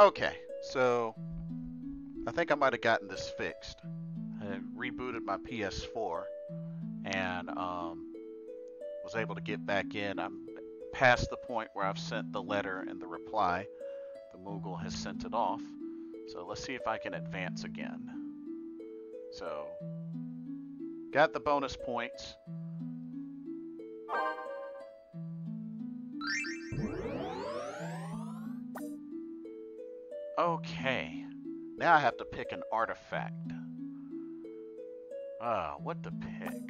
Okay, so I think I might have gotten this fixed. I rebooted my PS4 and um, was able to get back in. I'm past the point where I've sent the letter and the reply. The Moogle has sent it off. So let's see if I can advance again. So, got the bonus points. Now I have to pick an artifact. Ah, what to pick?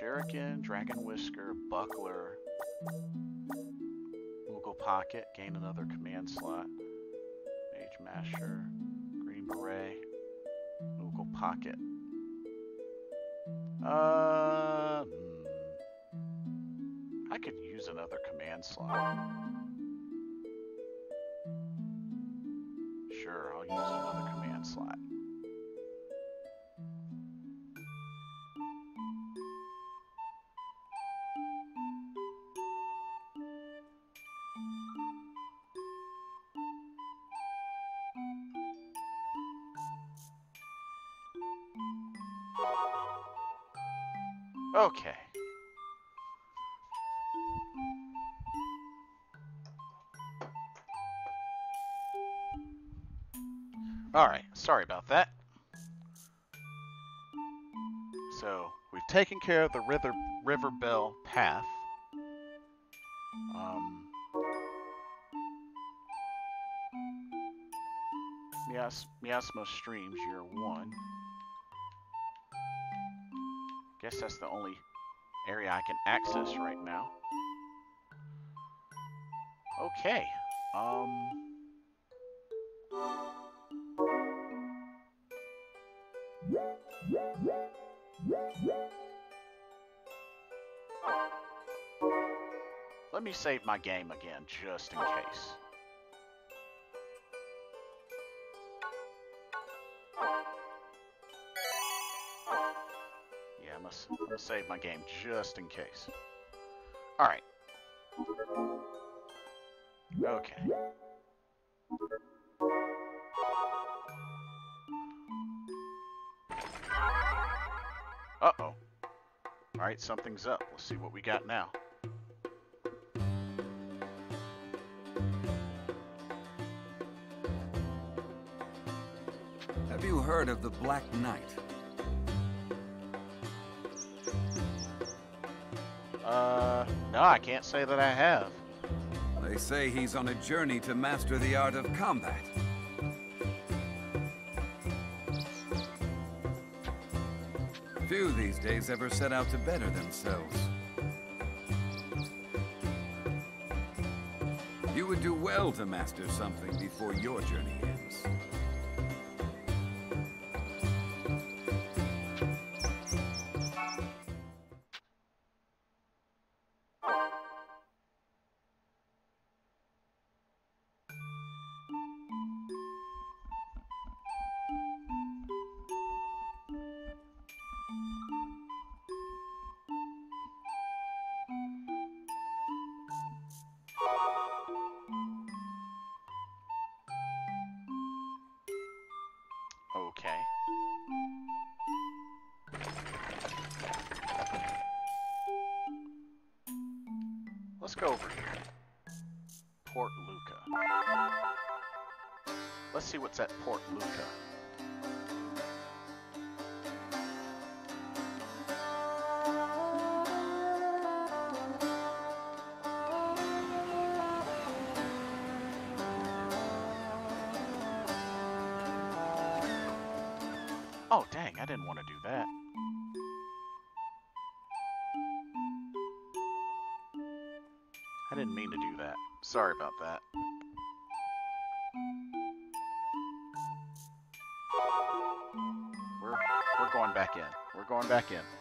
Shuriken, Dragon Whisker, Buckler, Moogle Pocket, gain another command slot. Mage Masher, Green Beret, Moogle Pocket. Uh, hmm. I could use another command slot. Sorry about that. So, we've taken care of the River, River Belle path. Um, Mias, Streams, year one. Guess that's the only area I can access right now. Okay. Um... me save my game again, just in case. Yeah, I'm gonna, save my game just in case. Alright. Okay. Uh-oh. Alright, something's up. Let's see what we got now. You heard of the Black Knight? Uh, no, I can't say that I have. They say he's on a journey to master the art of combat. Few these days ever set out to better themselves. You would do well to master something before your journey back in.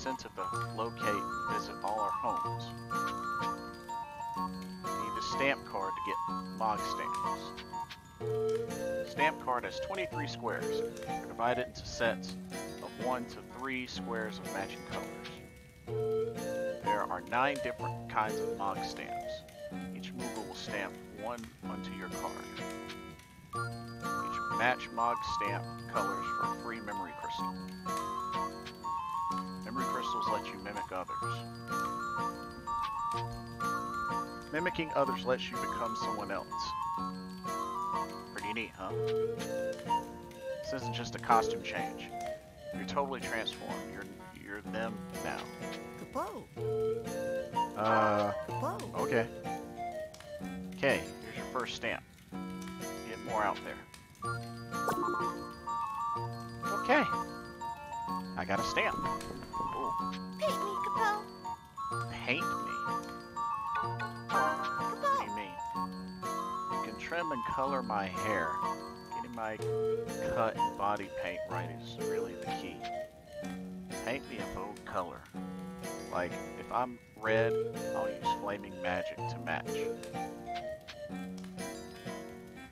An incentive to locate visit all our homes. Need a stamp card to get Mog Stamps. Stamp card has 23 squares, divided into sets of 1 to 3 squares of matching colors. There are 9 different kinds of Mog Stamps. Each Moogle will stamp one onto your card. Each match Mog stamp colors for free memory crystal. Memory crystals let you mimic others. Mimicking others lets you become someone else. Pretty neat, huh? This isn't just a costume change. You're totally transformed. You're you're them now. Uh, okay. Okay, here's your first stamp. Get more out there. Okay. I got a stamp. Ooh, Paint me, kupo. paint me. What do you mean? You can trim and color my hair. Getting my cut and body paint right is really the key. Paint me a bold color. Like, if I'm red, I'll use flaming magic to match.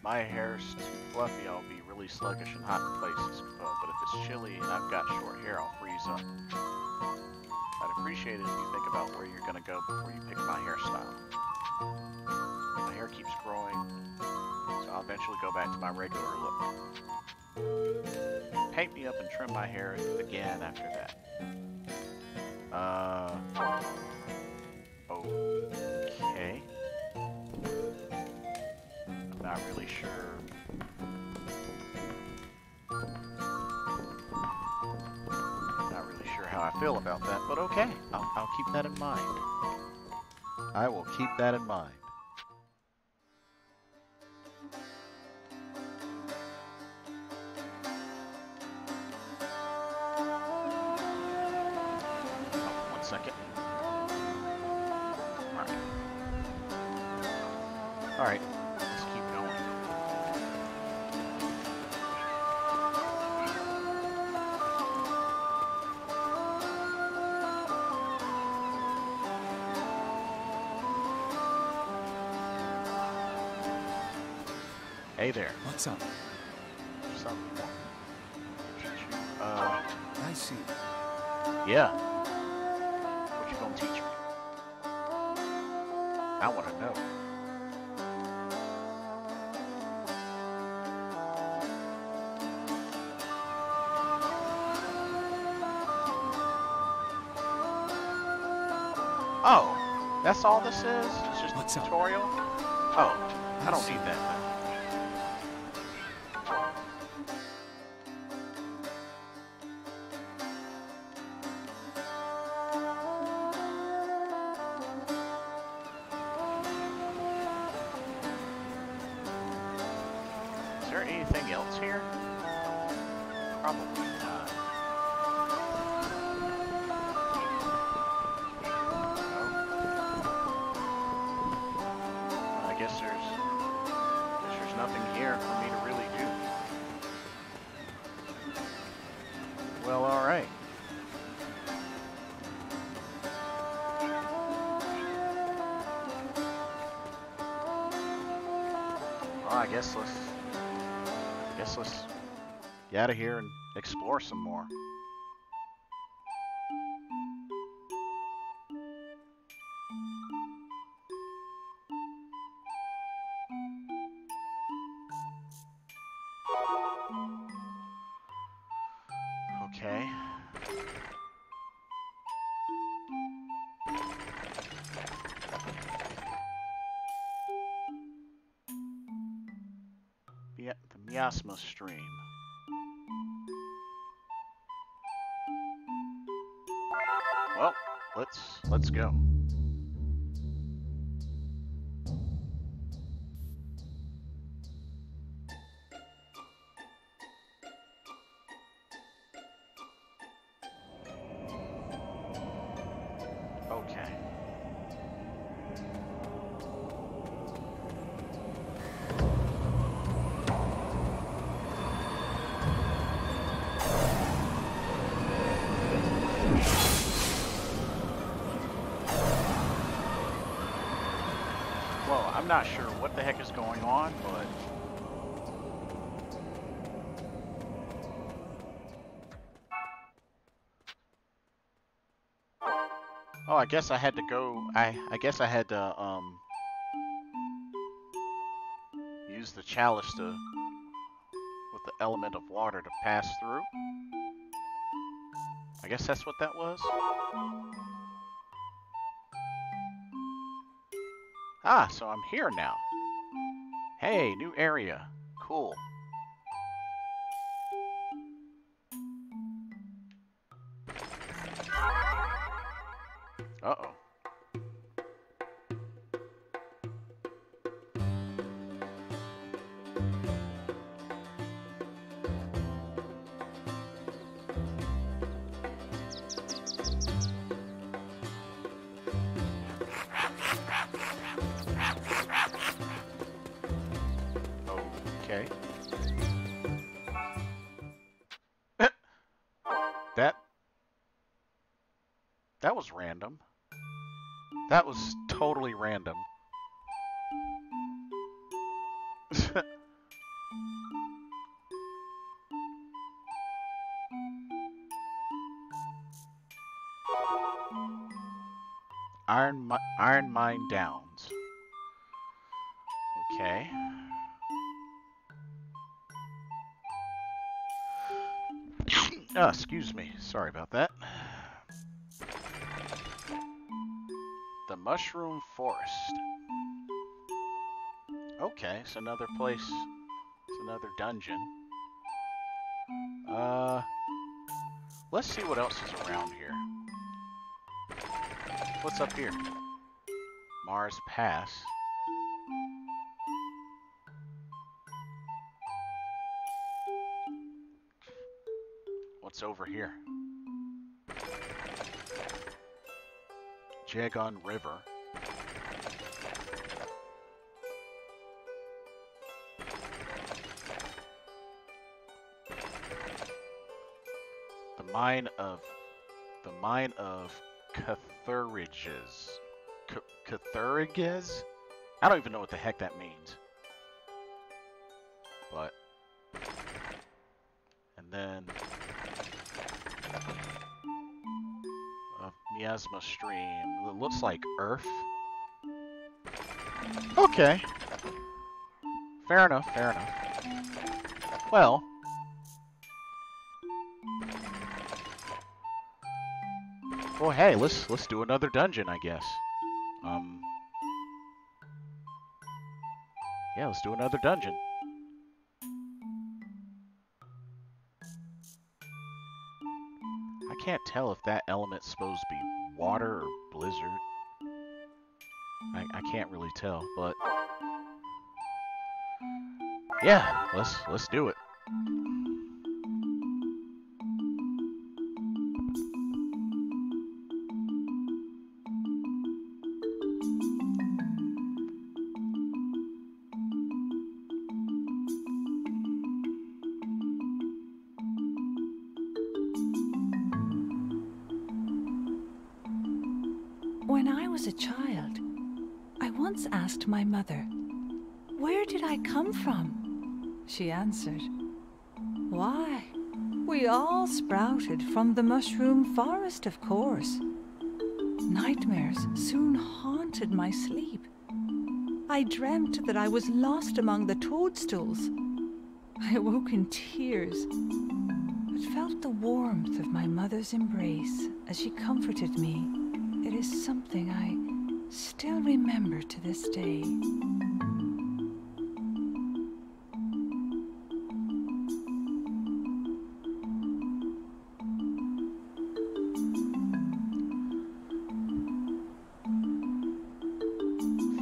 My hair's too fluffy, I'll be really sluggish in hot places. Uh, but if it's chilly and I've got short hair, I'll freeze up. I'd appreciate it if you think about where you're gonna go before you pick my hairstyle. My hair keeps growing, so I'll eventually go back to my regular look. Paint me up and trim my hair again after that. Uh. Okay. Not really sure. Not really sure how I feel about that, but okay. I'll, I'll keep that in mind. I will keep that in mind. Oh, one Hey there. What's up? Something. Uh, I see. yeah. What you gonna teach me? I wanna know. Oh, that's all this is? It's just What's a up? tutorial? Oh, I don't see. need that. Out of here and explore some more. Let's go. I'm not sure what the heck is going on, but Oh, I guess I had to go. I I guess I had to um use the chalice to with the element of water to pass through. I guess that's what that was. Ah, so I'm here now. Hey, new area. Cool. Okay. that that was random. That was totally random. Iron Mi Iron Mine Downs. Okay. Ah, excuse me. Sorry about that. The Mushroom Forest. Okay, it's another place. It's another dungeon. Uh, let's see what else is around here. What's up here? Marr's Pass. What's over here? Jegon River. The mine of the mine of Cathuriges. Cathuriges? I don't even know what the heck that means. Miasma stream. It looks like Earth. Okay. Fair enough, fair enough. Well. Well, hey, let's let's do another dungeon, I guess. Um. Yeah, let's do another dungeon. I can't tell if that element's supposed to be water or blizzard. I, I can't really tell, but yeah, let's let's do it. My mother, Where did I come from? She answered, Why, we all sprouted from the mushroom forest, of course. Nightmares soon haunted my sleep. I dreamt that I was lost among the toadstools. I awoke in tears, but felt the warmth of my mother's embrace as she comforted me. It is something I still remember to this day.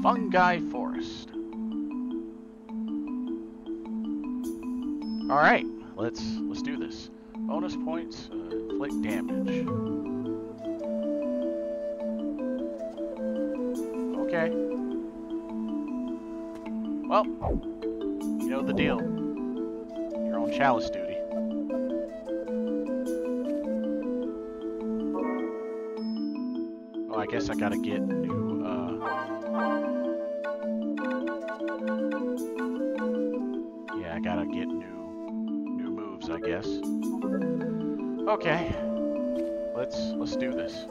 Fungi Forest. All right, let's let's do this. Bonus points, uh, inflict damage. Well, you know the deal. You're on chalice duty. Oh, I guess I gotta get new, uh... Yeah, I gotta get new, new moves, I guess. Okay. Let's, let's do this.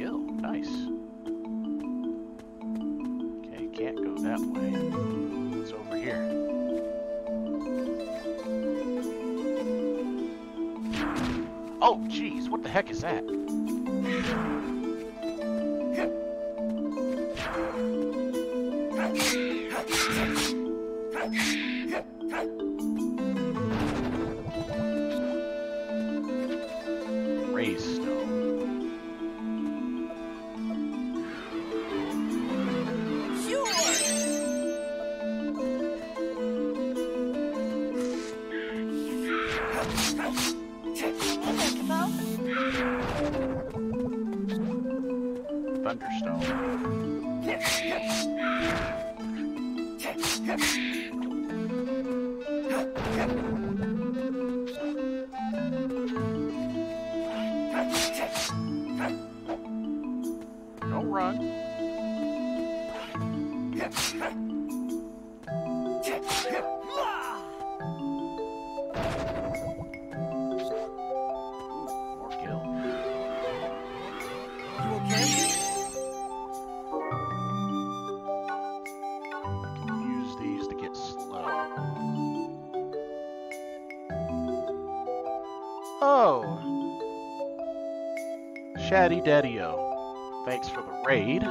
35 gil. Nice. Okay, can't go that way. It's over here. Oh, jeez, what the heck is that? Shaddy Daddy-O. Thanks for the raid.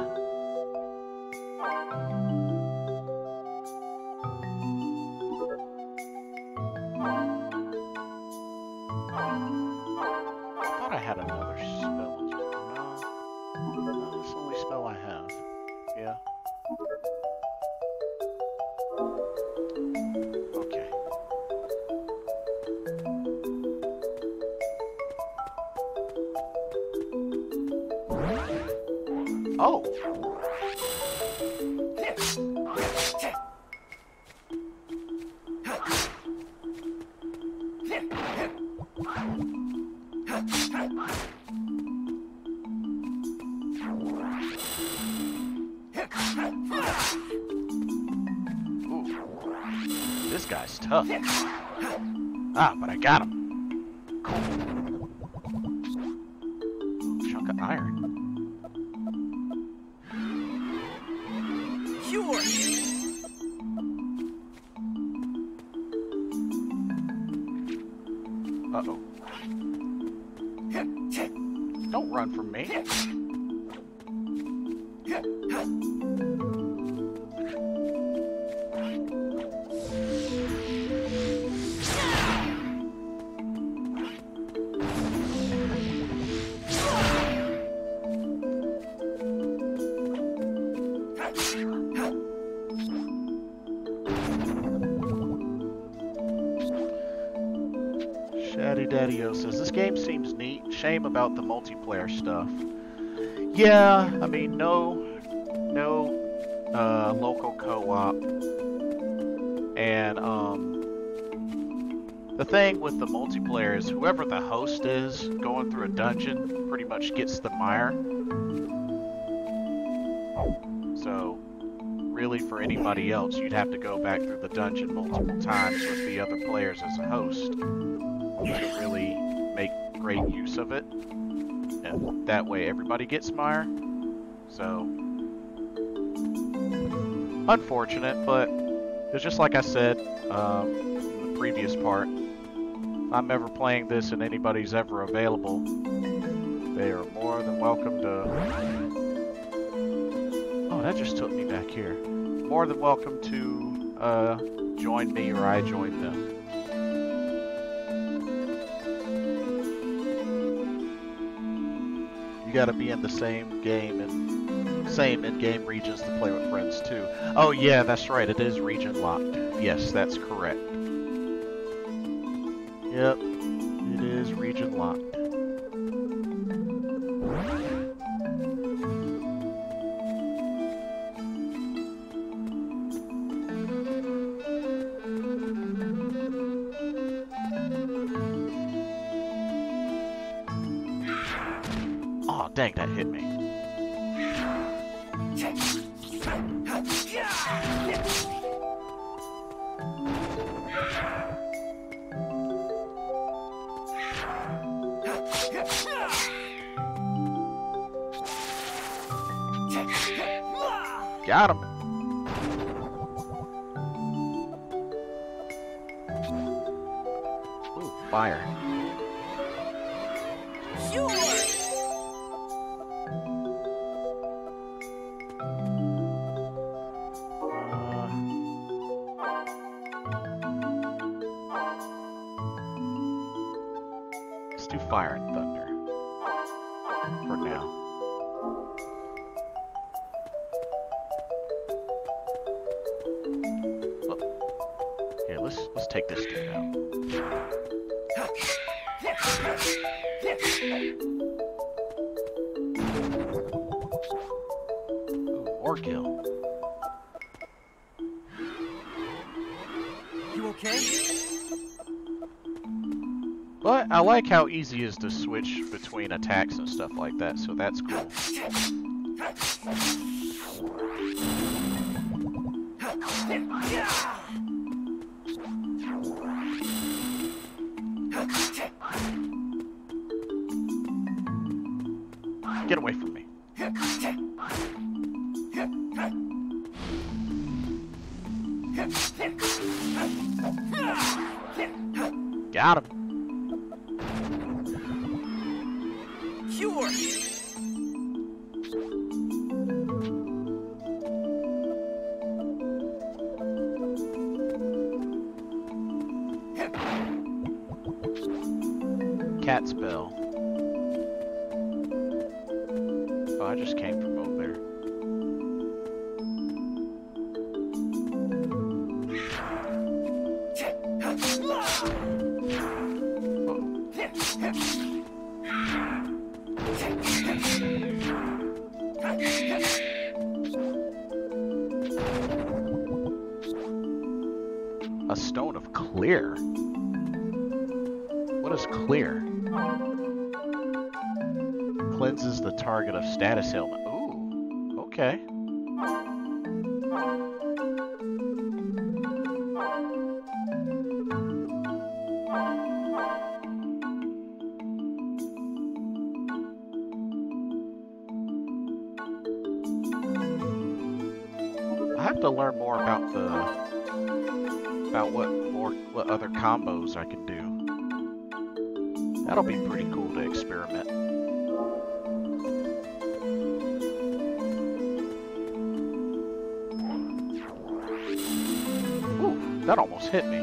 Thing with the multiplayer is whoever the host is going through a dungeon pretty much gets the myrrh. So, really for anybody else, you'd have to go back through the dungeon multiple times with the other players as a host to really make great use of it. And that way everybody gets Myrrh. So, unfortunate, but it's just like I said um, in the previous part. I'm ever playing this and anybody's ever available, they are more than welcome to. Oh, that just took me back here. More than welcome to uh, join me or I join them. You gotta be in the same game and same in-game regions to play with friends too. Oh yeah, that's right. It is region locked. Yes, that's correct. Yep, it is region locked. Oh, dang, that hit me. Like how easy it is to switch between attacks and stuff like that, so that's cool. Get I have to learn more about the about what more what other combos I can do. That'll be pretty cool to experiment. Ooh, that almost hit me.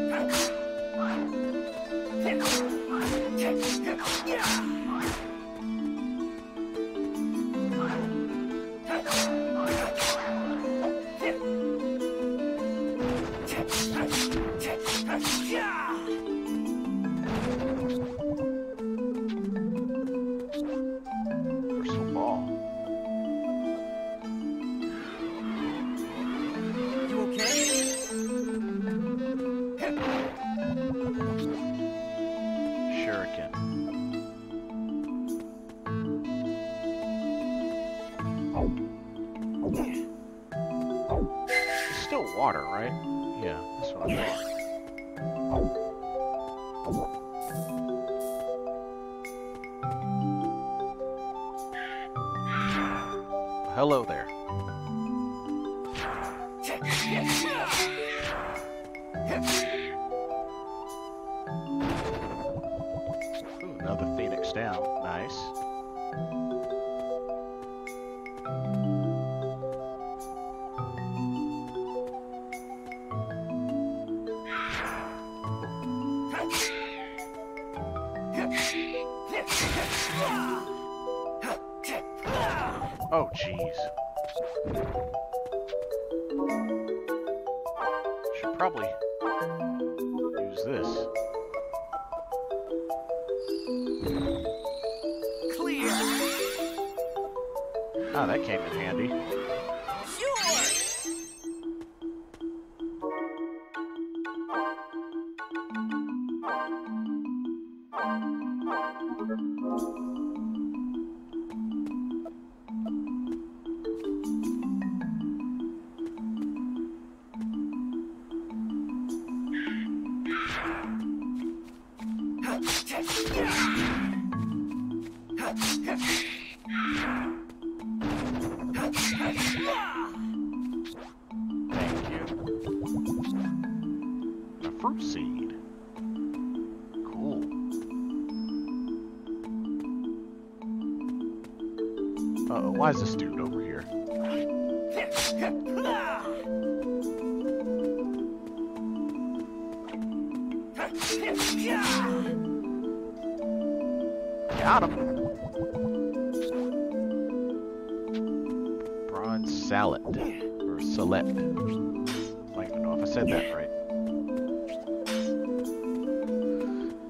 Said that right.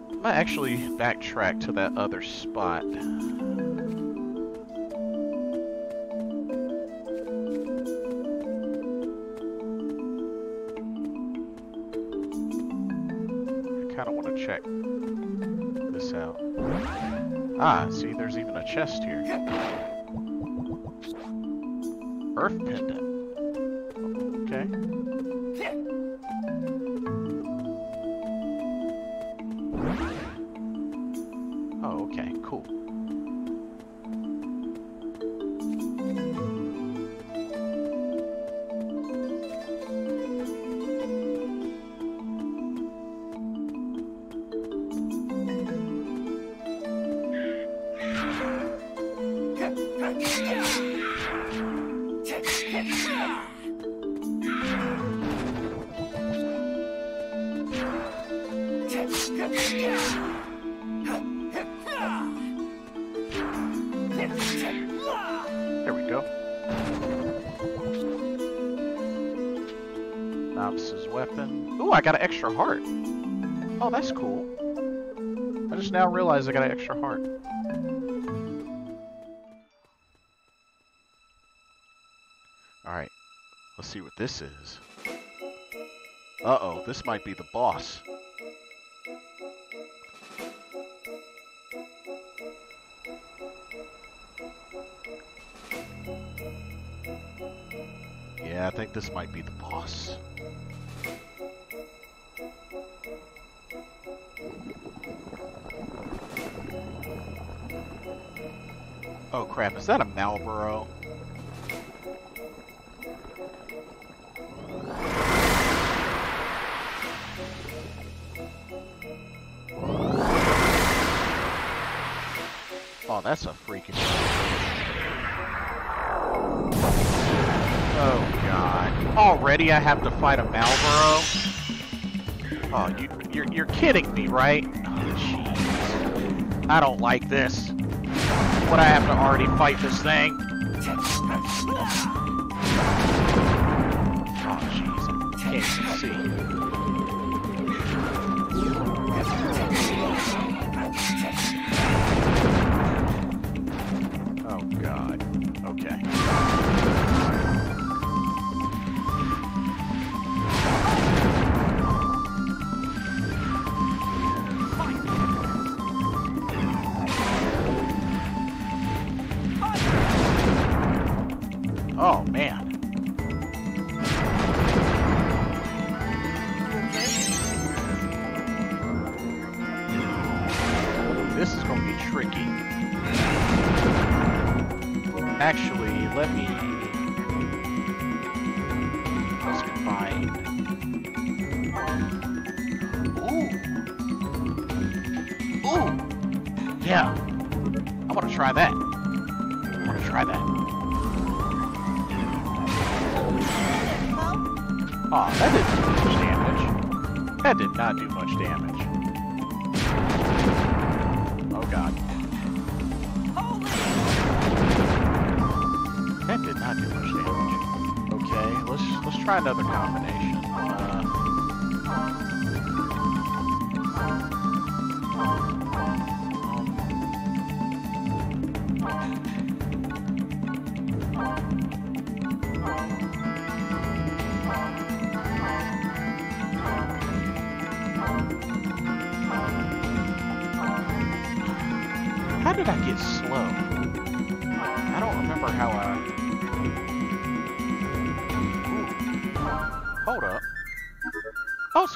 I might actually backtrack to that other spot. I kind of want to check this out. Ah, see, there's even a chest here. Earth pendant. Now realize I got an extra heart. Alright, let's see what this is. Uh-oh, this might be the boss. Yeah, I think this might be the boss. Crap, is that a Malboro? Oh, that's a freaking. Oh god. Already I have to fight a Malboro? Oh, you, you're, you're kidding me, right? Oh, jeez. I don't like this. Would I have to already fight this thing? Tricky. Actually, let me... Let's combine. Ooh. Ooh. Yeah. I want to try that. I want to try that. Aw, that didn't do much damage. That did not do much damage. Not do much damage. Okay, let's let's try another combination.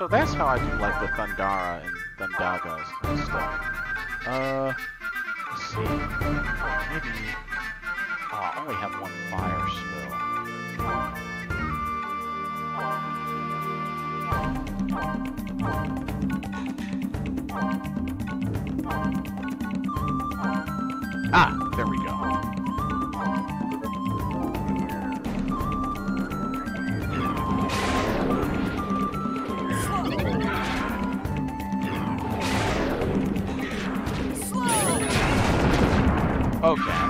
So that's how I do like the Thundara and Thundagas and stuff. Uh, let's see. Maybe. Oh, I only have one fire spell. Ah, Okay,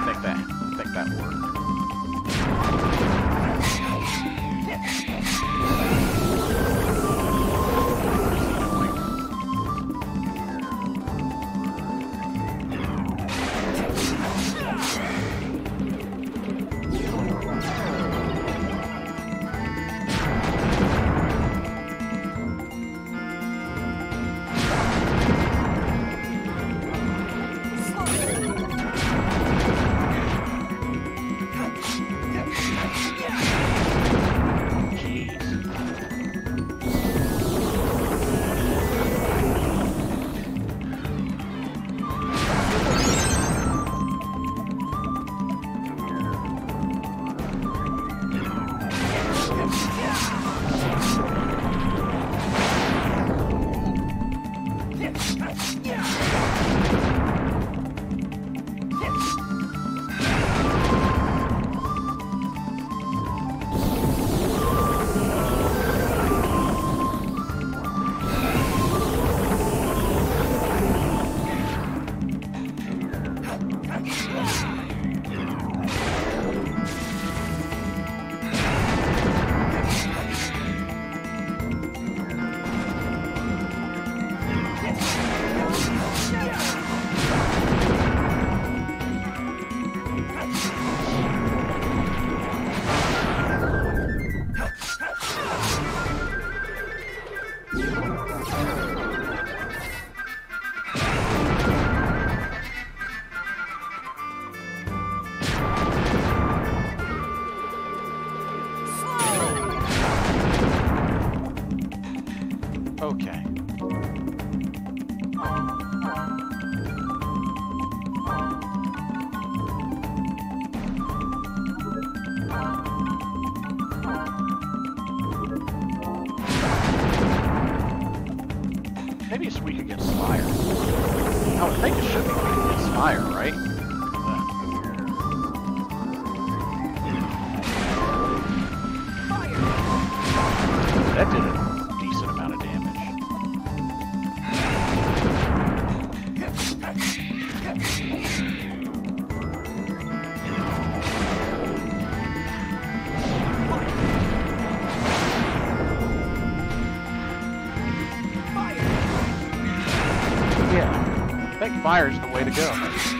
Yeah, is the way to go.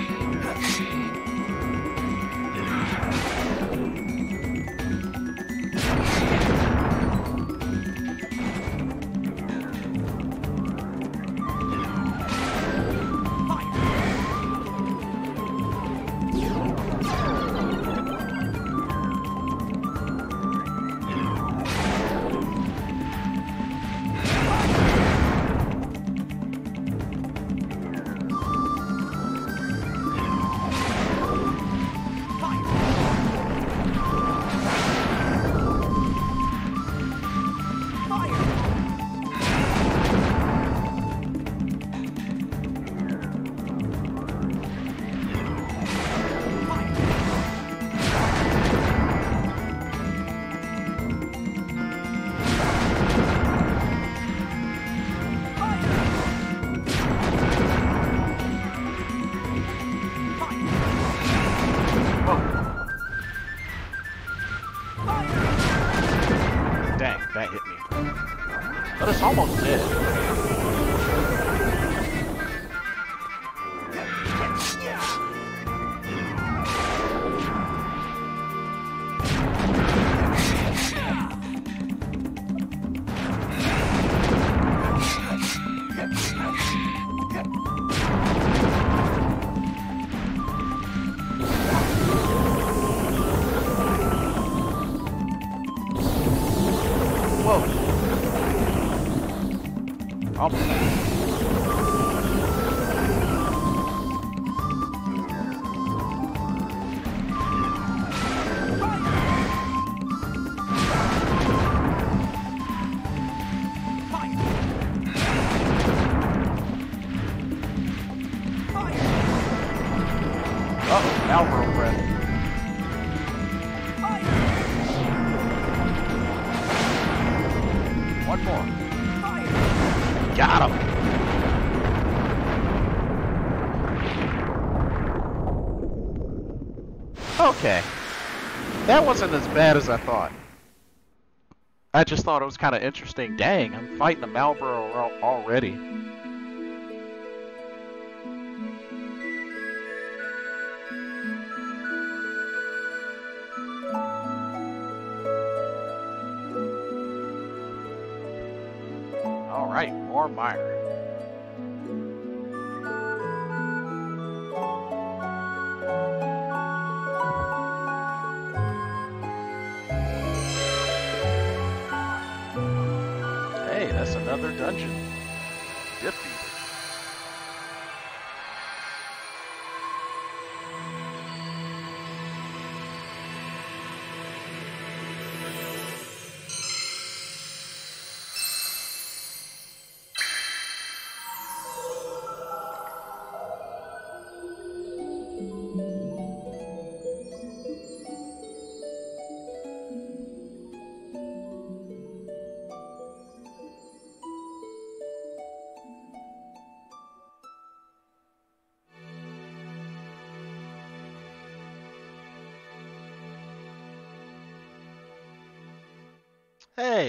That wasn't as bad as I thought. I just thought it was kind of interesting. Dang, I'm fighting a Malboro al- already.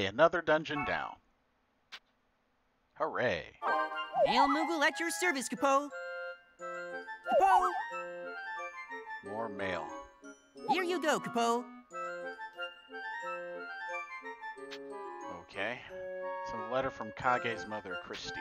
Hey, another dungeon down. Hooray. Mail Moogle at your service, Kupo. Kupo, More mail. here you go, Kupo. Okay. It's a letter from Kage's mother, Christy.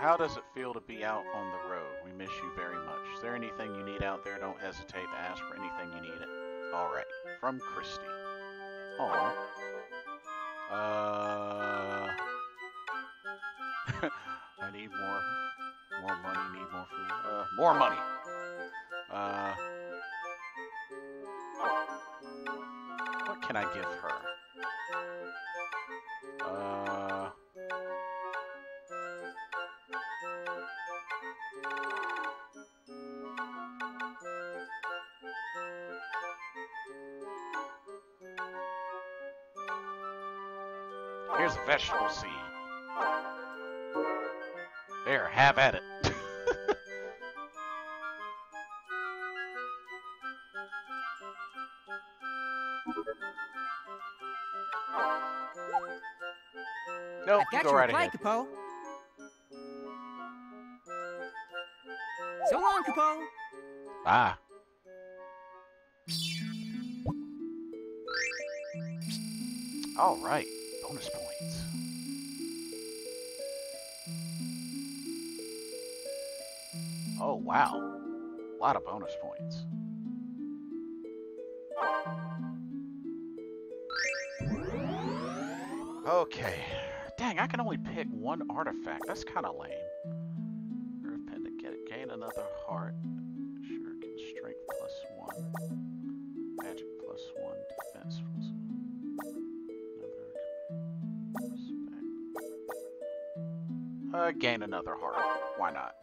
How does it feel to be out on the road? We miss you very much. Is there anything you need out there? Don't hesitate to ask for anything you need. All right. From Christy. Oh. Uh. I need more, more money. Need more food. Uh, more money. Uh. What can I give her? Uh. Here's a vegetable seed. There, have at it. nope, I've got go your right reply. Kupo. So long, Kupo. Bye. All right, bonus points. Wow, a lot of bonus points. Okay, dang, I can only pick one artifact. That's kind of lame. Earth pendant, get it, gain another heart. Shuriken strength plus one. Magic plus one. Defense plus another respect. Uh, gain another heart. Why not?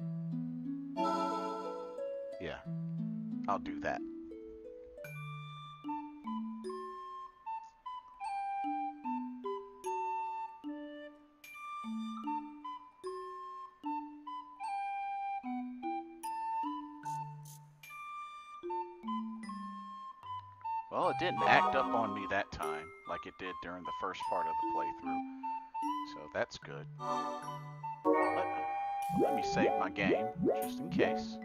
I'll do that. Well, it didn't act up on me that time, like it did during the first part of the playthrough. So that's good. Let, let me save my game, just in case.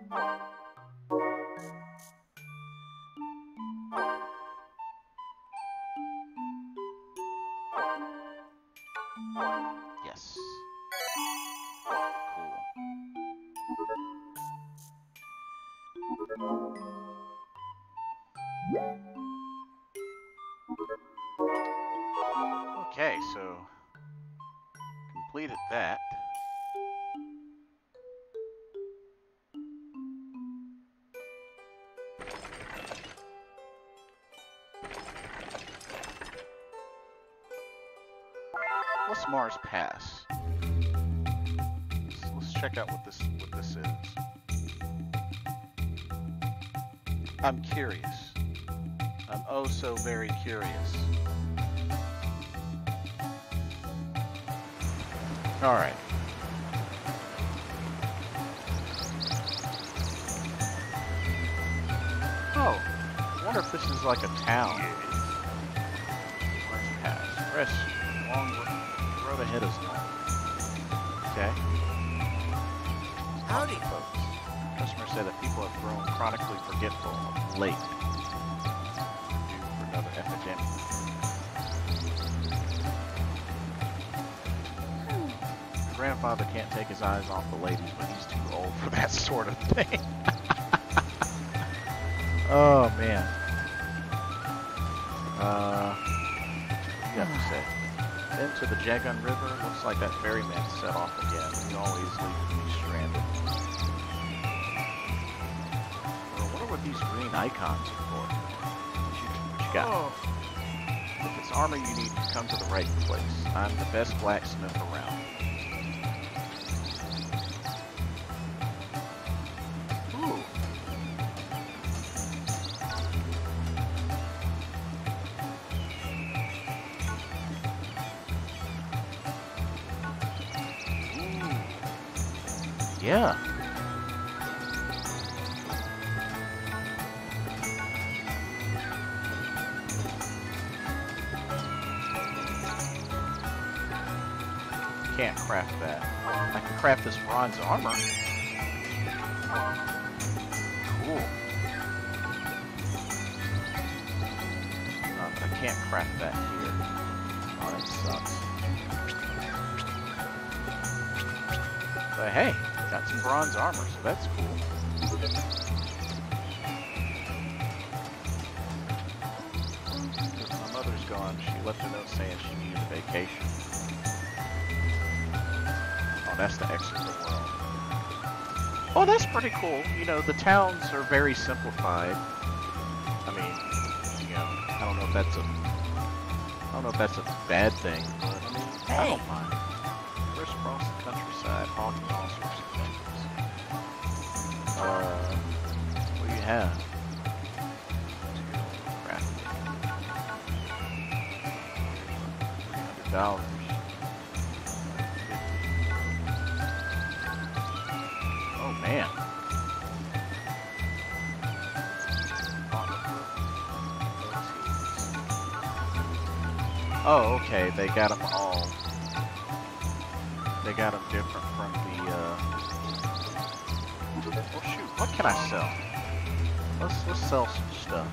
Okay. Howdy. Folks. Customers say that people have grown chronically forgetful of late due for another epidemic. Your grandfather can't take his eyes off the ladies, but he's too old for that sort of thing. oh man. Uh, Into the Jegon River. Looks like that ferryman set off again. He always leaves me stranded. Well, I wonder what these green icons are for. What you, what you got? Oh, If it's armor you need, you come to the right place. I'm the best blacksmith around. Craft this bronze armor. Cool. Uh, I can't craft that here. Oh, that sucks. But hey, got some bronze armor, so that's cool. My mother's gone. She left a note saying she needed a vacation. Oh, that's the the world. Oh, that's pretty cool. You know, the towns are very simplified. I mean, you know, I don't know if that's a, I don't know if that's a bad thing, but I mean, I don't mind. Crisscross the countryside, hawking all sorts of things. Uh, what do you have? Crafting. Three hundred dollars. They got them all. They got them different from the. Uh... Oh shoot! What can I sell? Let's let's sell some stuff.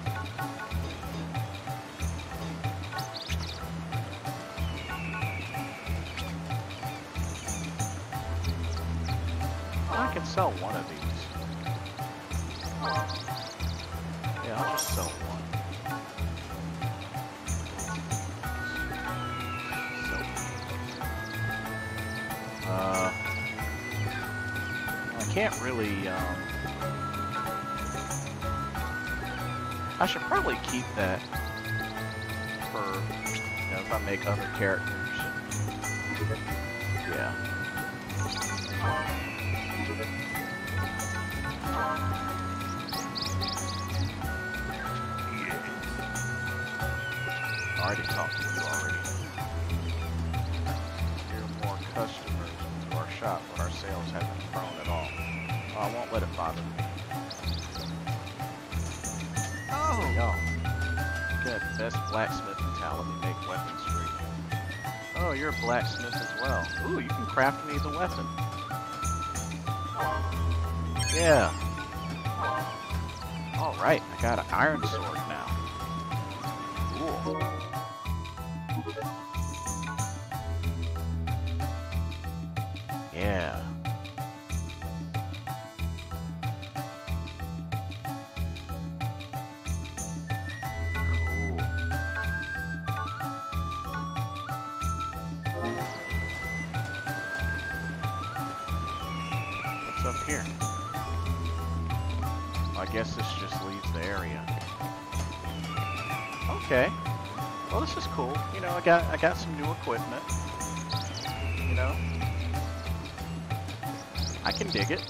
I can sell one of these. Can't really, um, I should probably keep that for, you know, if I make other characters. Yeah. I already talked to you already. Here are more customers to our shop, but our sales haven't. Oh, I won't let it bother me. There you oh, go. said, best blacksmith in town. Let me make you. Oh, you're a blacksmith as well. Ooh, you can craft me the weapon. Yeah. Alright, I got an iron sword I got got some new equipment. You know, I can dig it.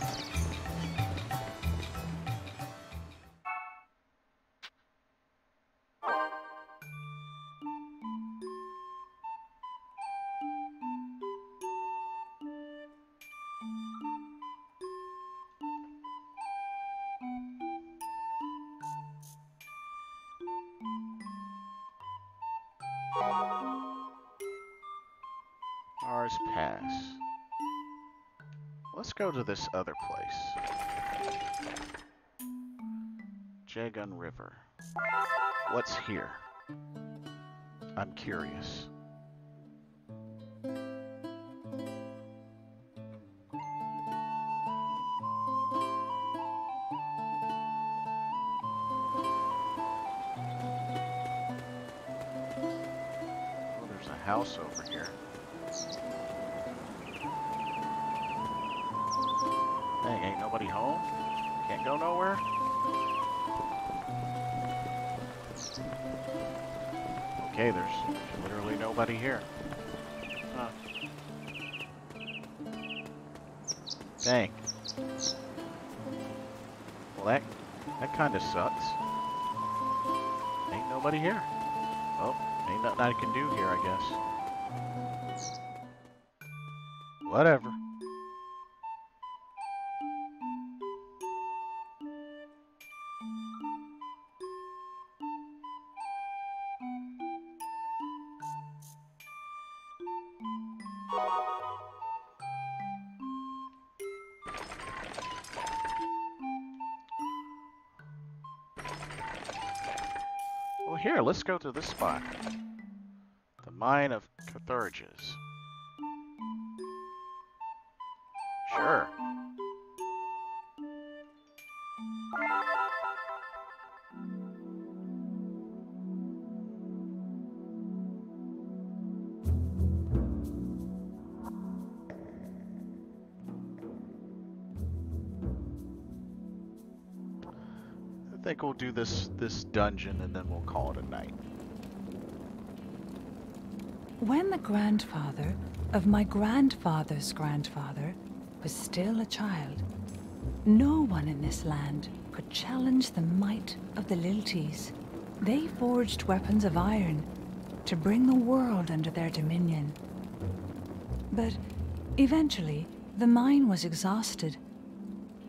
Go to this other place. Jegon River. What's here? I'm curious. Oh, there's a house over nowhere? Okay, there's literally nobody here. Huh. Dang. Well, that, that kinda sucks. Ain't nobody here. Oh, ain't nothing I can do here, I guess. Whatever. Here, let's go to this spot. The Mine of Cathuriges. Do this this dungeon and then we'll call it a night. When the grandfather of my grandfather's grandfather was still a child, no one in this land could challenge the might of the Lilties. They forged weapons of iron to bring the world under their dominion. But eventually, the mine was exhausted,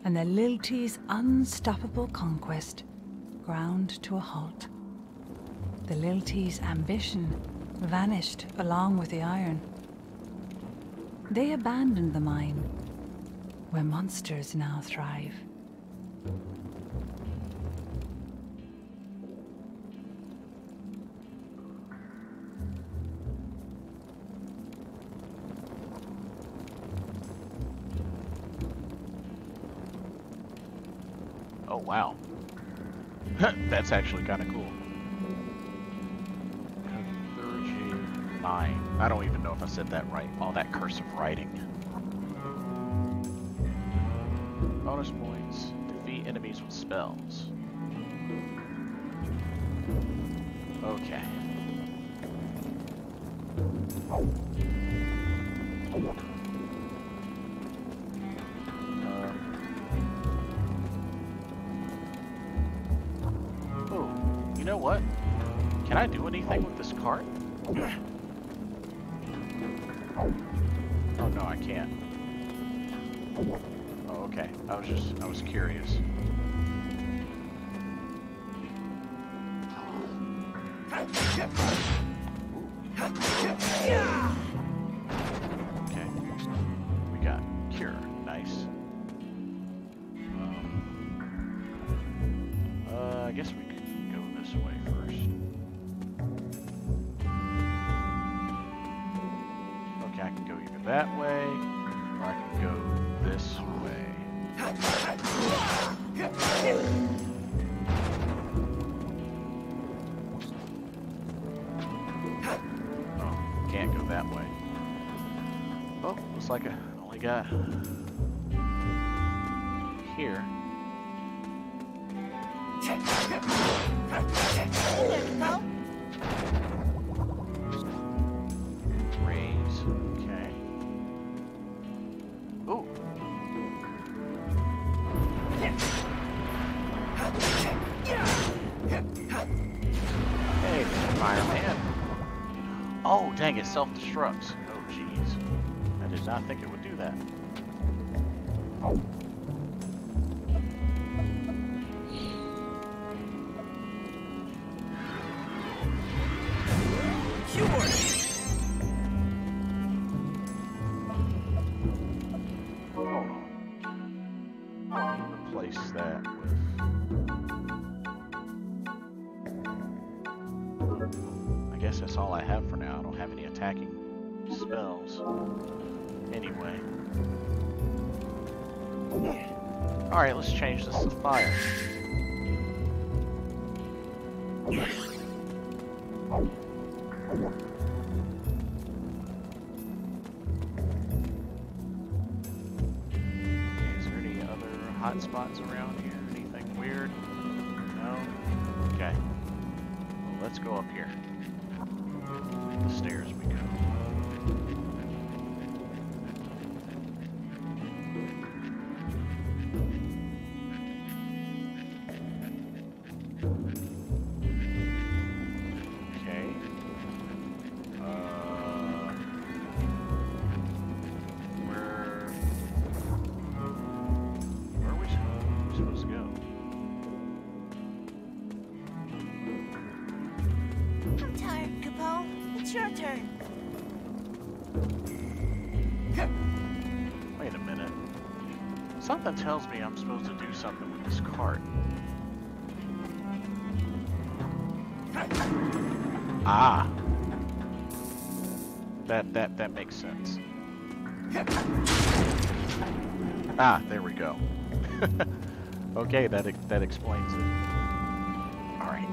and the Lilties' unstoppable conquest ground to a halt. The Lilties' ambition vanished along with the iron. They abandoned the mine, where monsters now thrive. That's actually kind of cool. 9. I don't even know if I said that right. All that cursive writing. Bonus points. Defeat enemies with spells. Okay. Do anything with this cart? Oh no, I can't. Oh, okay. I was just, I was curious. Like I only got here. There, Kupo. Raise. Okay. Ooh. Hey, fireman. Oh, dang, it self-destructs. Not think it would do that. Alright, let's change this to Something tells me I'm supposed to do something with this cart. Ah. That that that makes sense. Ah, there we go. okay, that that explains it. All right.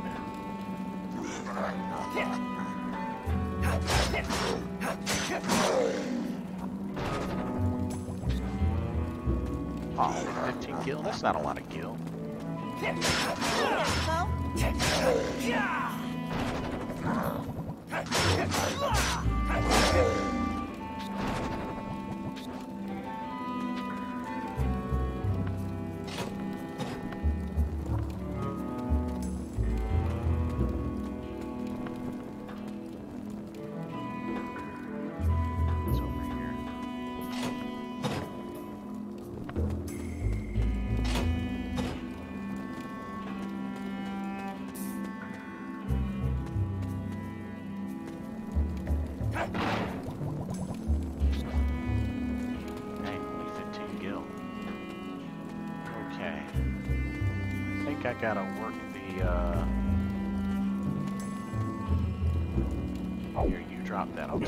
Oh, 15 gil? That's not a lot of gil. Gotta work the, uh... Here, you drop that, I'll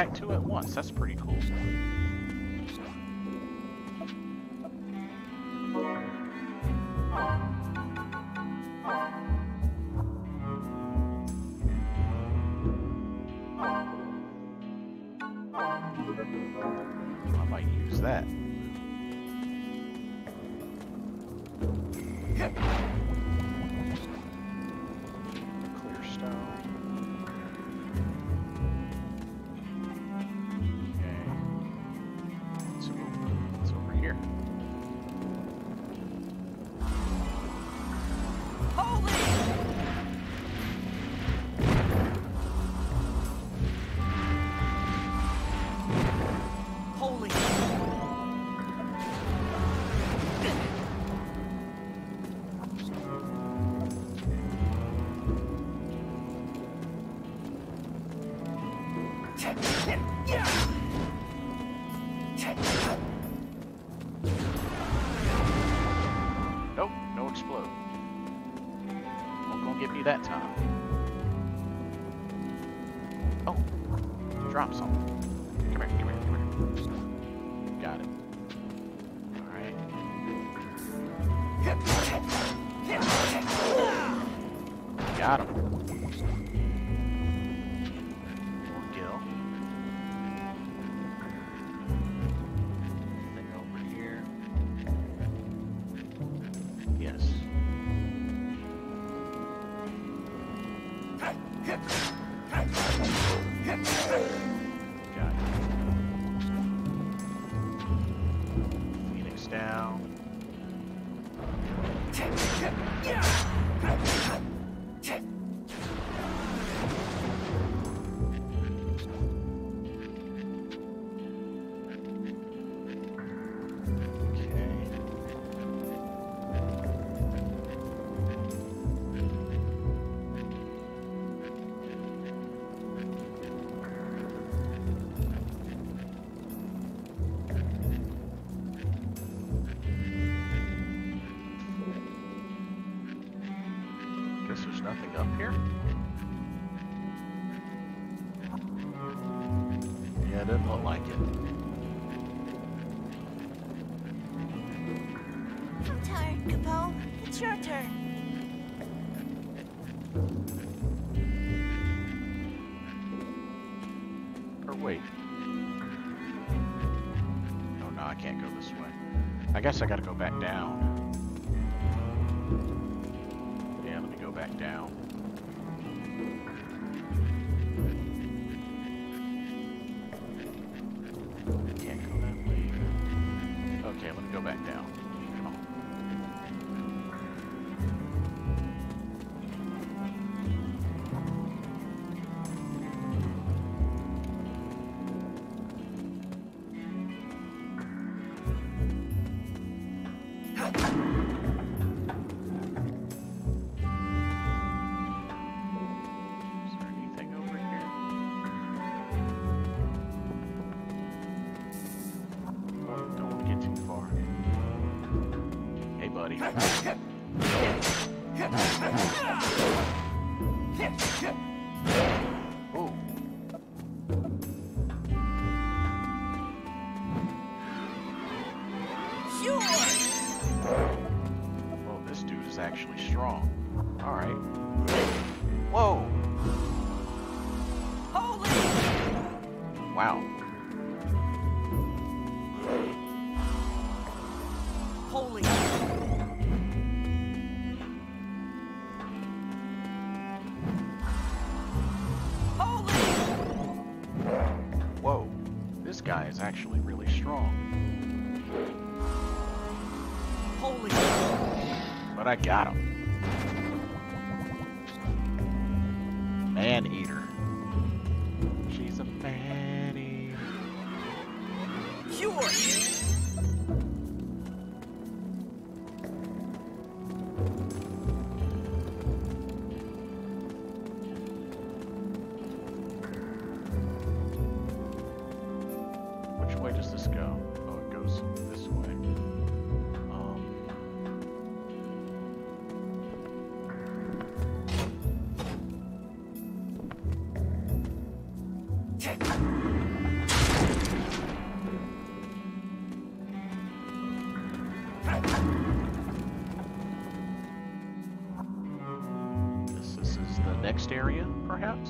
attack two at once. That's pretty Yeah. I guess I gotta go back. guy is actually really strong. Holy! But I got him. area, perhaps?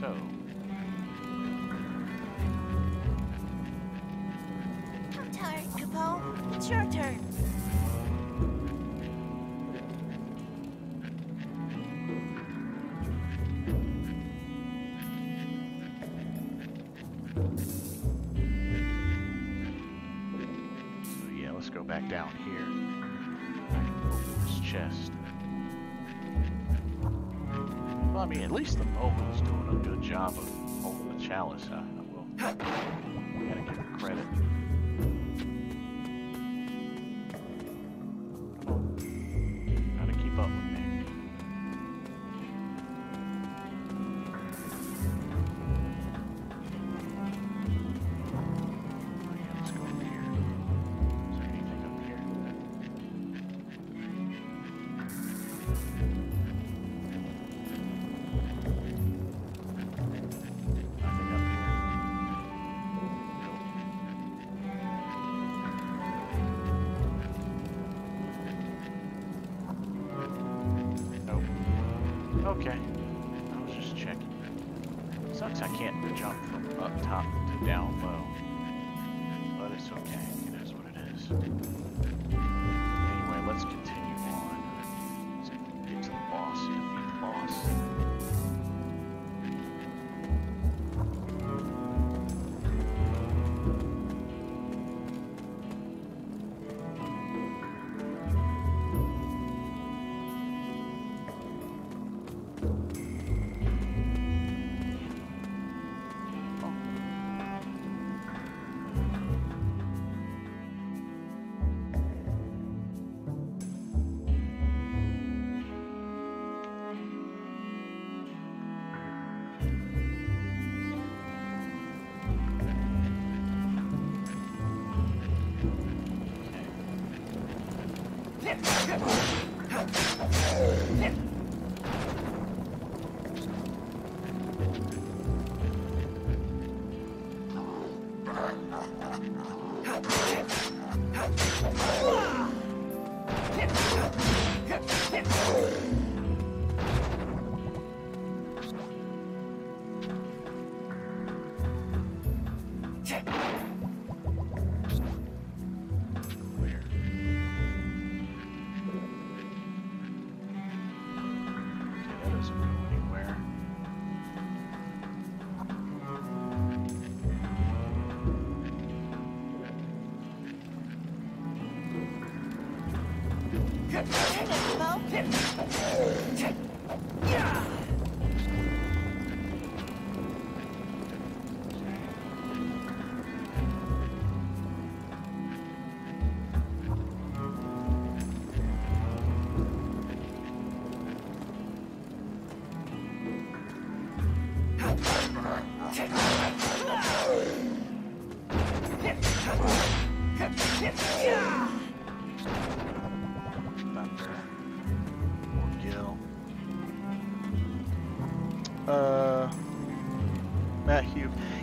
so. I'm tired, Kupo. It's your turn. mean, at least the Moogle's doing a good job of holding the chalice out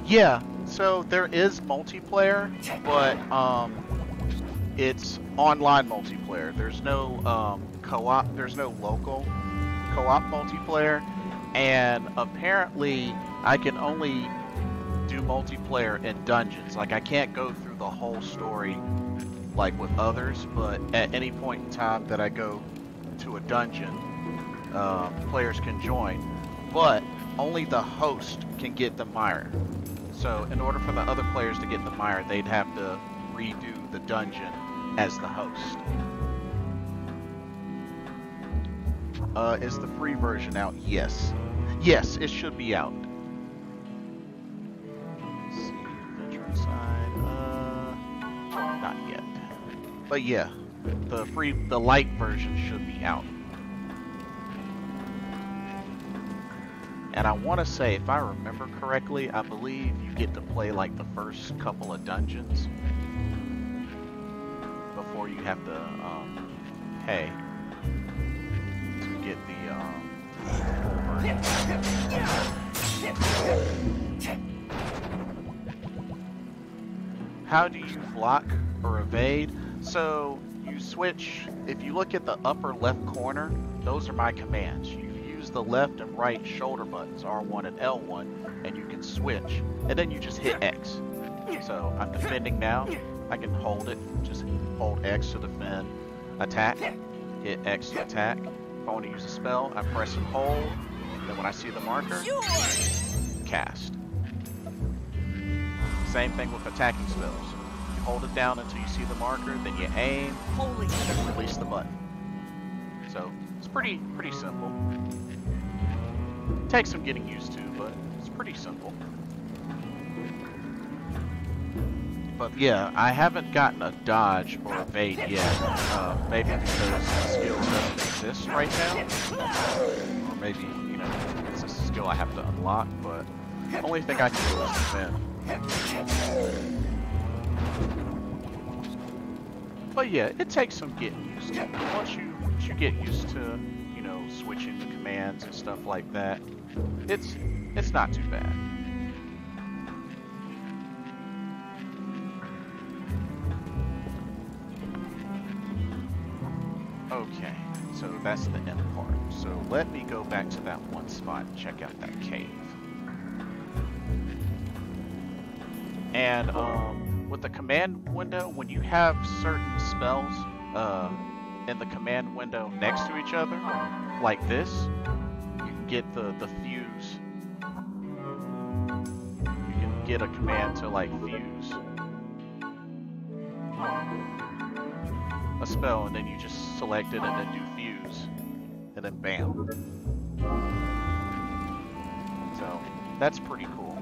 Yeah, so there is multiplayer, but um, it's online multiplayer. There's no um, co-op. There's no local co-op multiplayer, and apparently I can only do multiplayer in dungeons. Like I can't go through the whole story like with others, but at any point in time that I go to a dungeon, uh, players can join, but only the host can get the myrrh. So in order for the other players to get the myrrh, they'd have to redo the dungeon as the host. Uh, is the free version out? Yes. Yes, it should be out. Uh, not yet. But yeah, the free, the light version should be out. And I want to say, if I remember correctly, I believe you get to play like the first couple of dungeons before you have to um, pay to get the um. How do you block or evade? So you switch, if you look at the upper left corner, those are my commands. You use the left and right shoulder buttons, R1 and L1, and you can switch. And then you just hit X. So I'm defending now. I can hold it, just hold X to defend. Attack, hit X to attack. If I want to use a spell, I press and hold. Then when I see the marker, cast. Same thing with attacking spells. You hold it down until you see the marker, then you aim, Holy and then release the button. So it's pretty pretty simple. Takes some getting used to, but it's pretty simple. But yeah, I haven't gotten a dodge or evade yet. Uh, maybe because the skill doesn't exist right now, or maybe you know it's a skill I have to unlock. But the only thing I can do is defend. But yeah, it takes some getting used to. Once you once you get used to, switching the commands and stuff like that, it's it's not too bad. Okay, so that's the end part. So let me go back to that one spot and check out that cave. And um, with the command window, when you have certain spells uh, in the command window next to each other, like this, you can get the, the fuse. You can get a command to like fuse a spell, and then you just select it and then do fuse, and then bam. So that's pretty cool.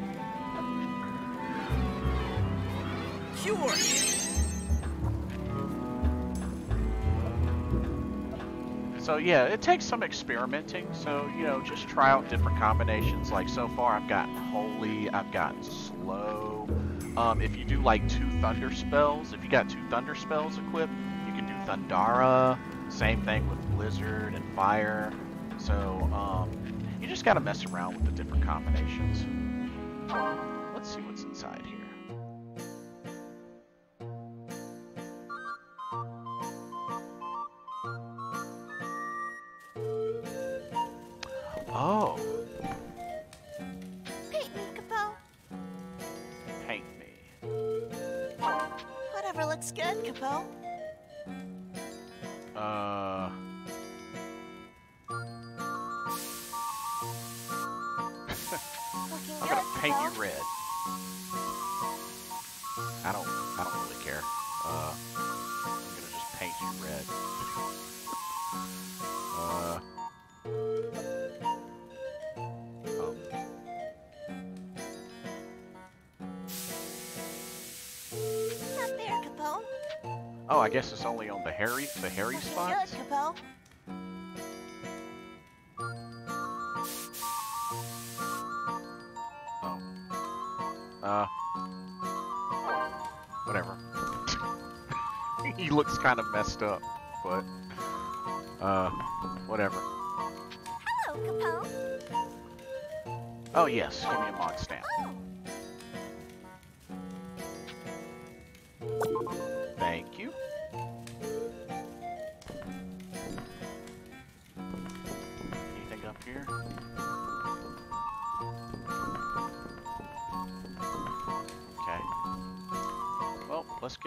Cure! So yeah, it takes some experimenting. So you know, just try out different combinations. Like so far, I've gotten holy, I've gotten slow. Um, if you do like two thunder spells, if you got two thunder spells equipped, you can do Thundara. Same thing with blizzard and fire. So um, you just gotta mess around with the different combinations. Hairy, the hairy spots. good, Kupo. Oh. Uh. Whatever. he looks kind of messed up, but uh, whatever. Hello, Kupo. Oh yes, give me a mod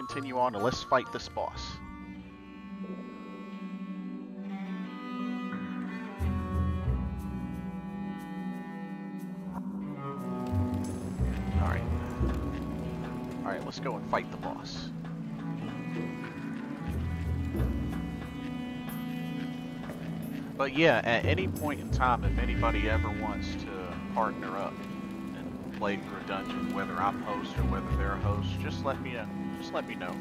continue on and let's fight this boss. Alright. Alright, let's go and fight the boss. But yeah, at any point in time, if anybody ever wants to partner up and play for a dungeon, whether I'm host or whether they're host, just let me uh, just let me know.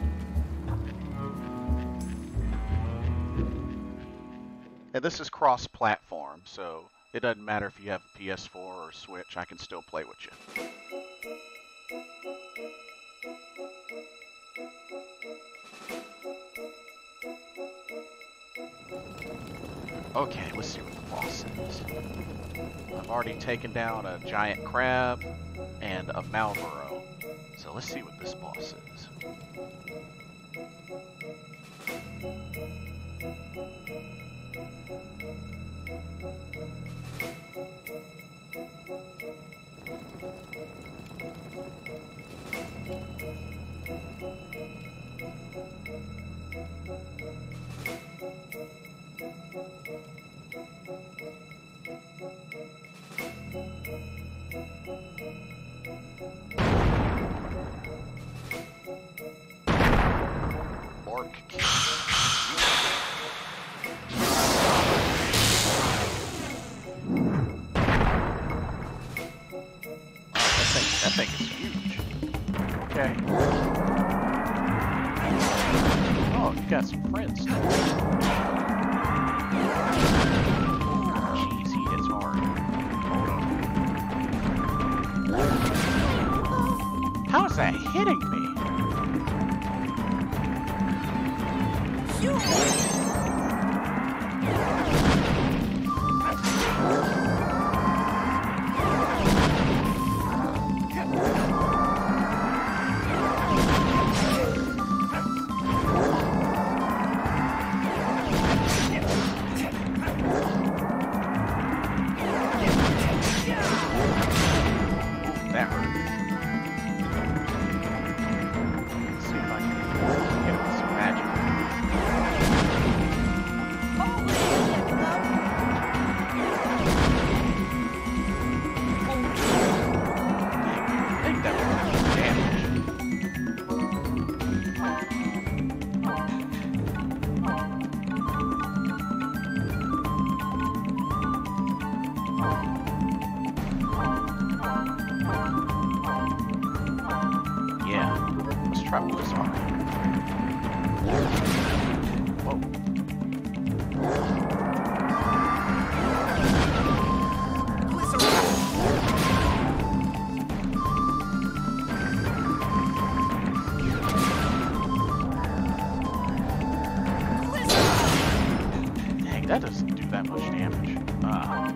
And this is cross-platform, so it doesn't matter if you have a PS4 or Switch. I can still play with you. Okay, let's see what the boss is. I've already taken down a giant crab and a Malboro. So let's see what this boss is. Thank you. That doesn't do that much damage. Uh,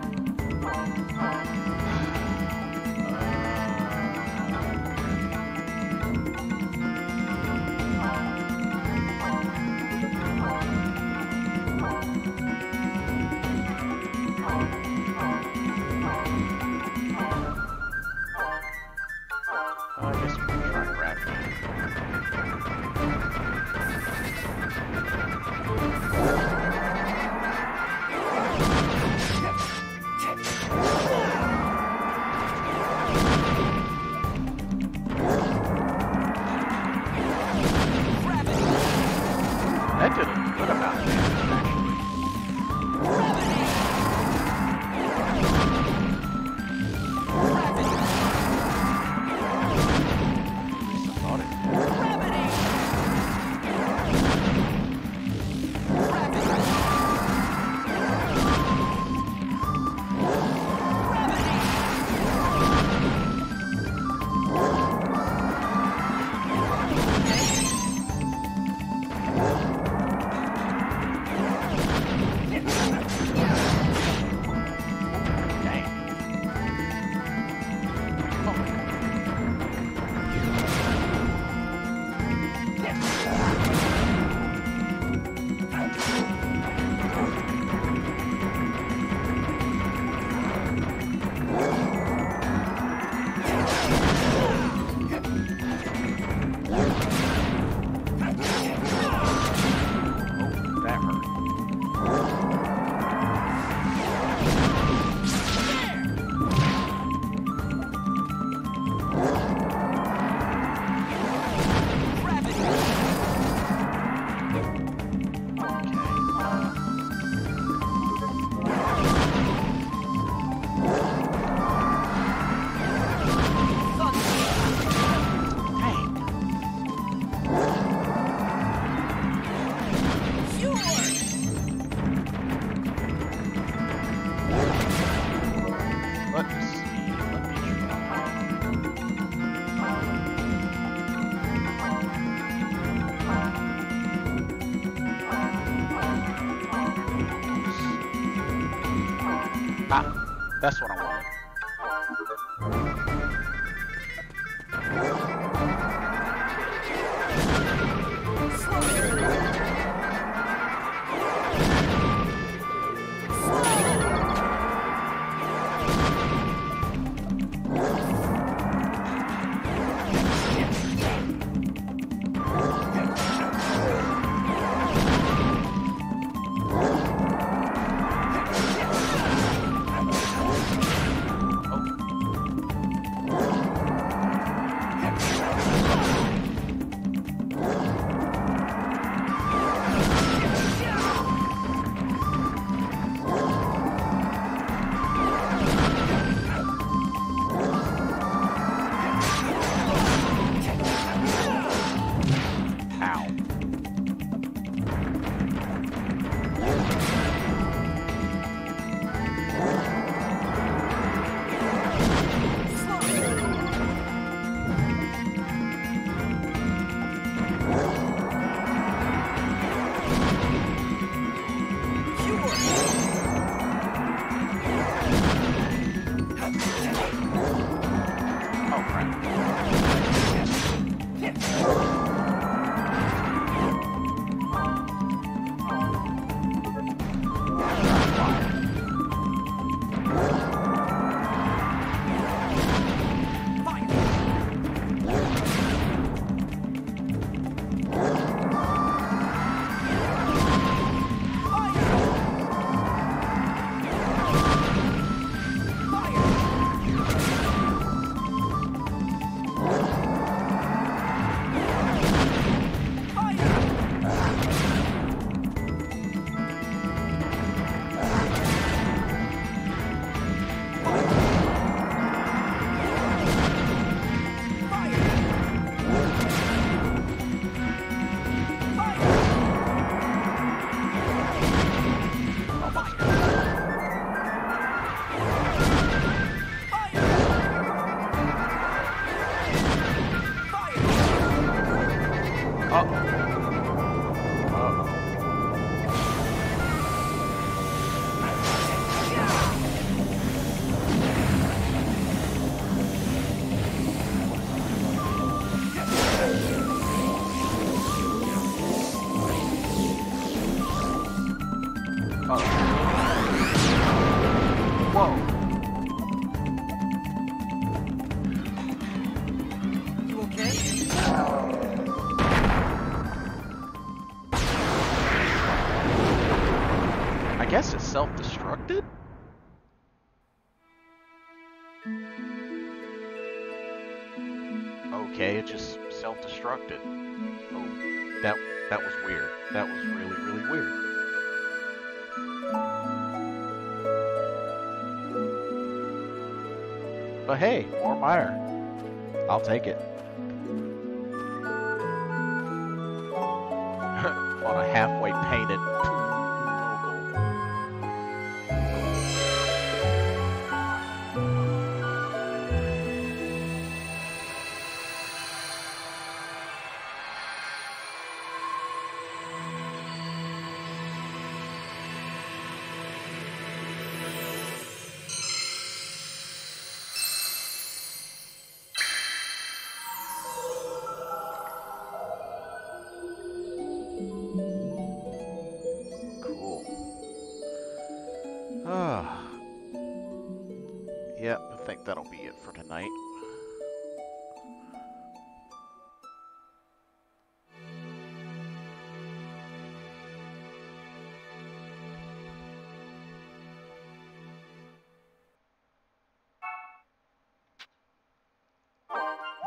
But hey, more myrrh. I'll take it.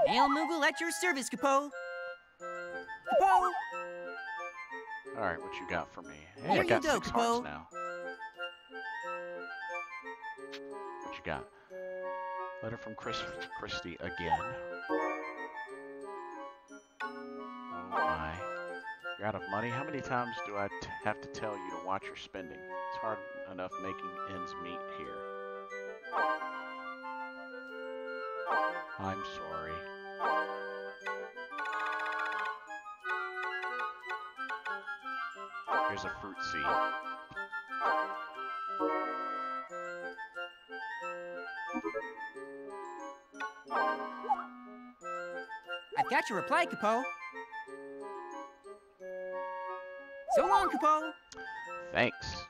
Ale Moogle at your service, Kupo. Kupo! Alright, what you got for me? Hey, Here I you got go, six Kupo. now. What you got? Letter from Chris Christy again. Oh my. You're out of money? How many times do I t- have to tell you to watch your spending? It's hard enough making ends meet here. I'm sorry. Here's a fruit seed. I've got your reply, Kupo. So long, Kupo. Thanks.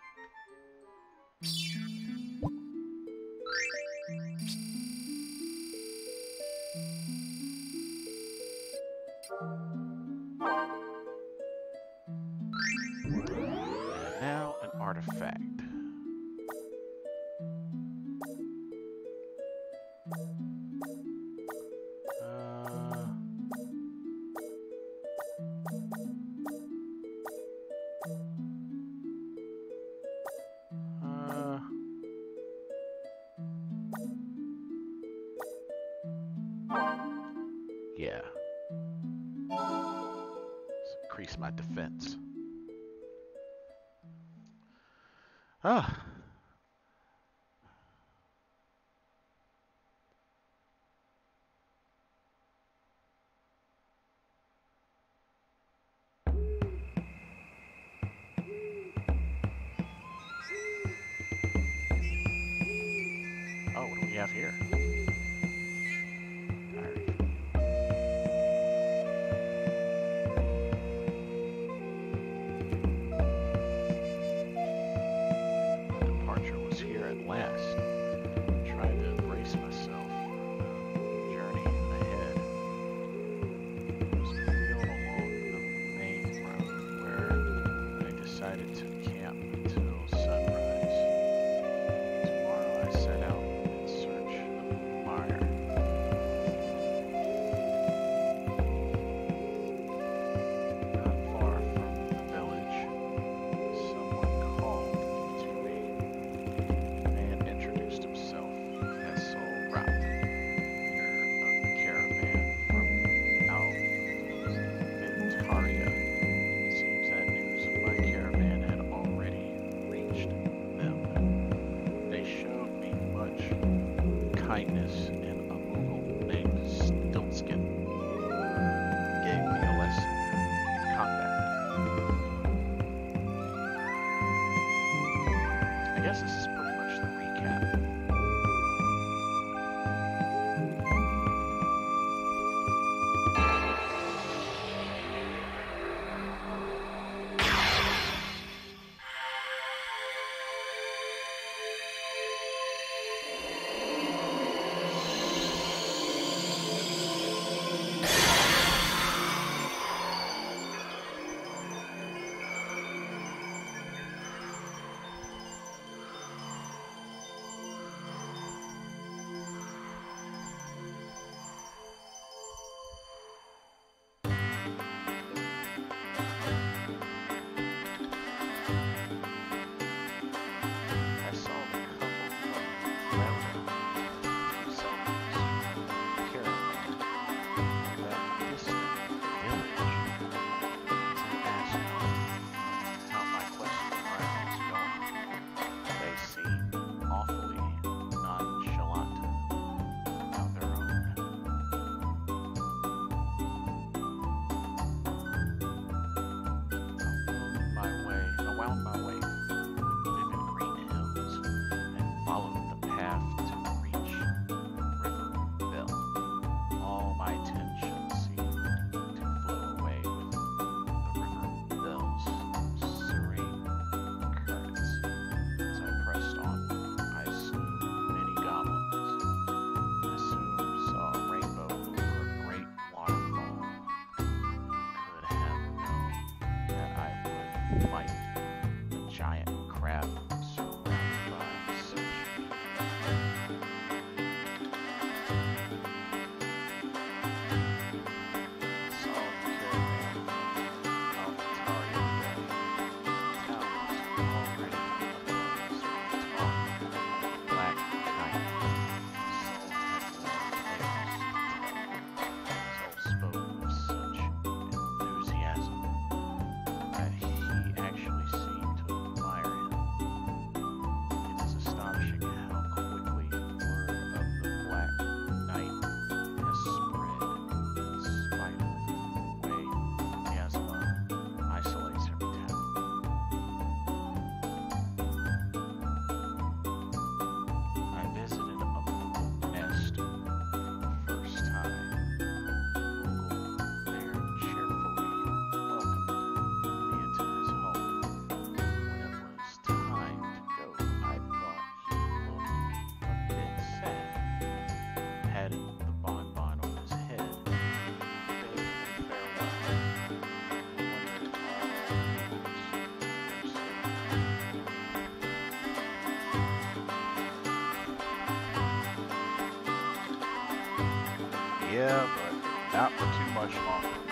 yeah, but not for too much longer.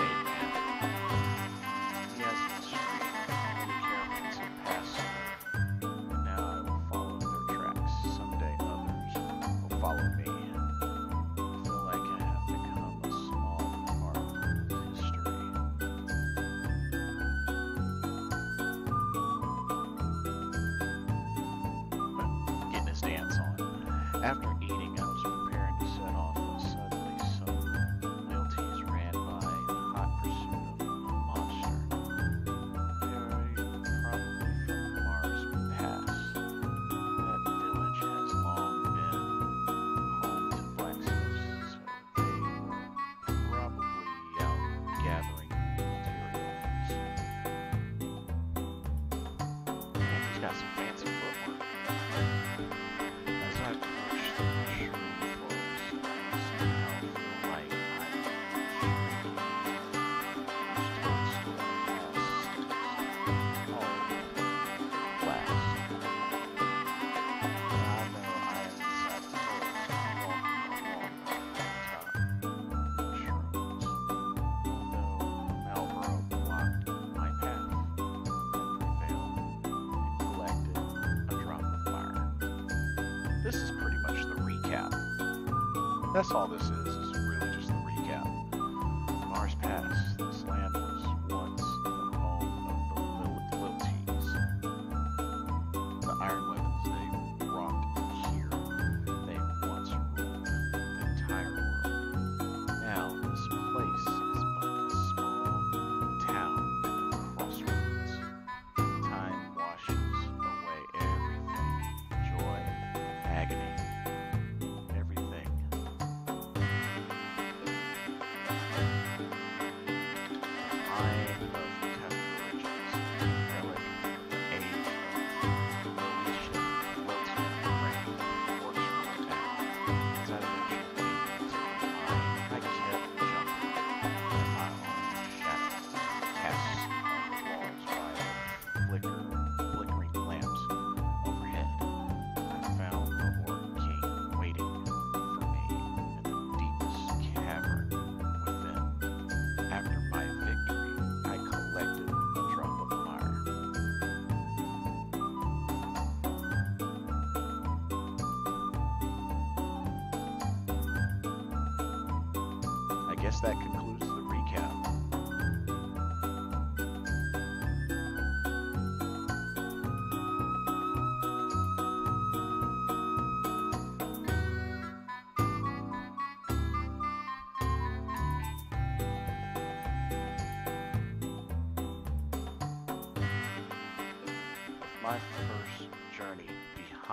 all this is.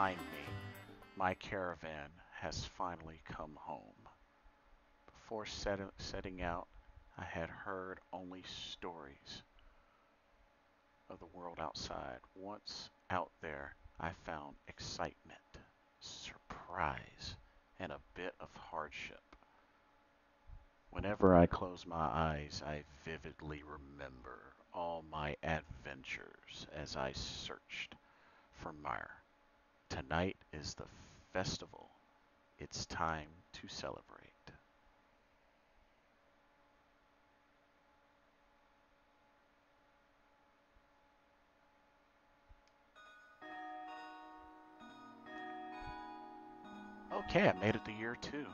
behind me, my caravan has finally come home. Before set setting out, I had heard only stories of the world outside. Once out there, I found excitement, surprise, and a bit of hardship. Whenever I close my eyes, I vividly remember all my adventures as I searched for myrrh. Tonight is the festival. It's time to celebrate. Okay, I made it to year two.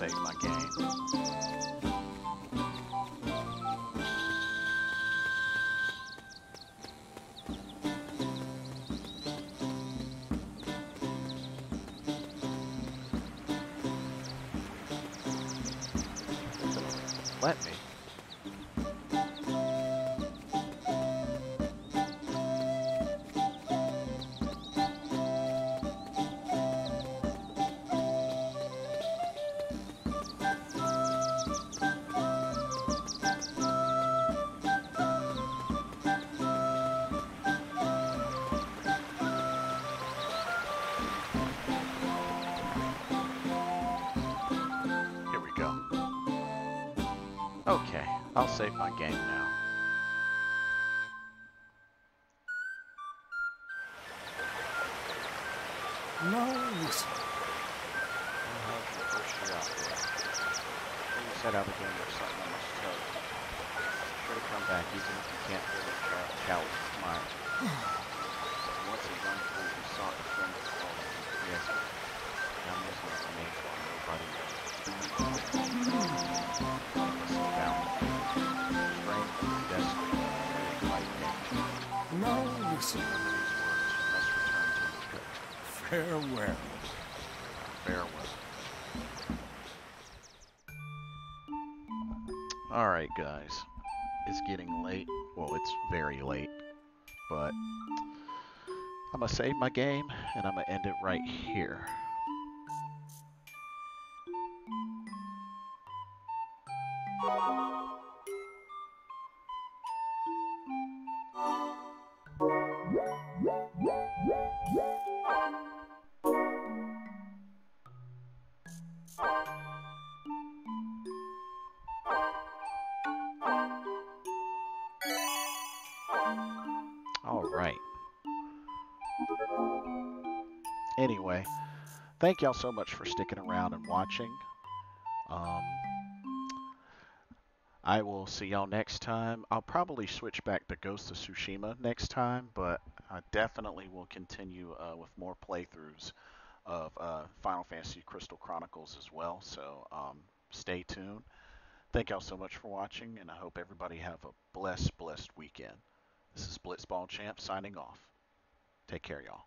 Save my game. Guys. It's getting late. Well, it's very late. But I'm going to save my game and I'm going to end it right here. Y'all so much for sticking around and watching. Um, I will see y'all next time. I'll probably switch back to Ghost of Tsushima next time, but I definitely will continue uh, with more playthroughs of uh, Final Fantasy Crystal Chronicles as well. So um, stay tuned. Thank y'all so much for watching, and I hope everybody have a blessed, blessed weekend. This is Blitzball Champ signing off. Take care, y'all.